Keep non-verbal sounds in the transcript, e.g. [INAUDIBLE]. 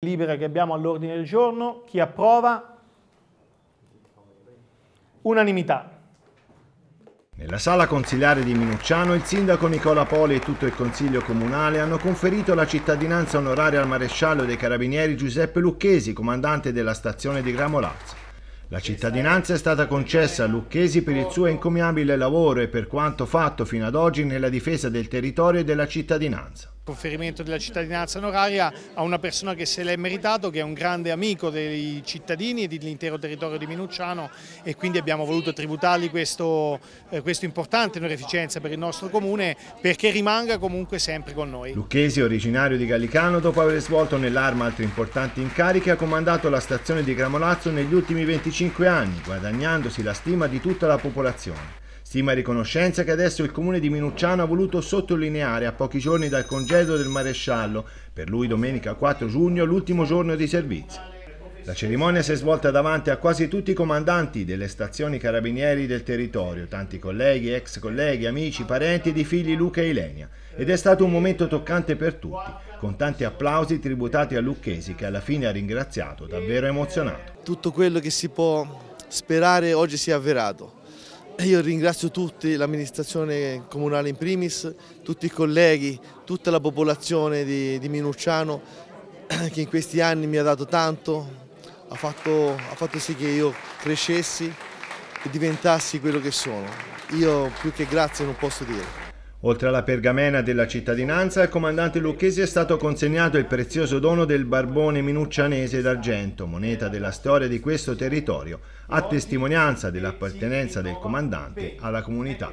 libere che abbiamo all'ordine del giorno. Chi approva? Unanimità. Nella sala consigliare di Minucciano il sindaco Nicola Poli e tutto il consiglio comunale hanno conferito la cittadinanza onoraria al maresciallo dei carabinieri Giuseppe Lucchesi, comandante della stazione di Gramolazzo. La cittadinanza è stata concessa a Lucchesi per il suo incommiabile lavoro e per quanto fatto fino ad oggi nella difesa del territorio e della cittadinanza conferimento della cittadinanza onoraria a una persona che se l'è meritato, che è un grande amico dei cittadini e dell'intero territorio di Minucciano e quindi abbiamo voluto tributargli questo, eh, questo importante onorificenza per il nostro comune perché rimanga comunque sempre con noi. Lucchesi, originario di Gallicano, dopo aver svolto nell'arma altri importanti incarichi, ha comandato la stazione di Gramolazzo negli ultimi 25 anni, guadagnandosi la stima di tutta la popolazione. Stima e riconoscenza che adesso il comune di Minucciano ha voluto sottolineare a pochi giorni dal congedo del maresciallo, per lui domenica 4 giugno, l'ultimo giorno di servizio. La cerimonia si è svolta davanti a quasi tutti i comandanti delle stazioni carabinieri del territorio, tanti colleghi, ex colleghi, amici, parenti di figli Luca e Ilenia, ed è stato un momento toccante per tutti, con tanti applausi tributati a Lucchesi che alla fine ha ringraziato, davvero emozionato. Tutto quello che si può sperare oggi si è avverato io ringrazio tutti, l'amministrazione comunale in primis, tutti i colleghi, tutta la popolazione di, di Minucciano [CLEARS THROAT] che in questi anni mi ha dato tanto, ha fatto, ha fatto sì che io crescessi e diventassi quello che sono. Io più che grazie non posso dire. Oltre alla pergamena della cittadinanza, al comandante Lucchesi è stato consegnato il prezioso dono del barbone minuccianese d'argento, moneta della storia di questo territorio, a testimonianza dell'appartenenza del comandante alla comunità.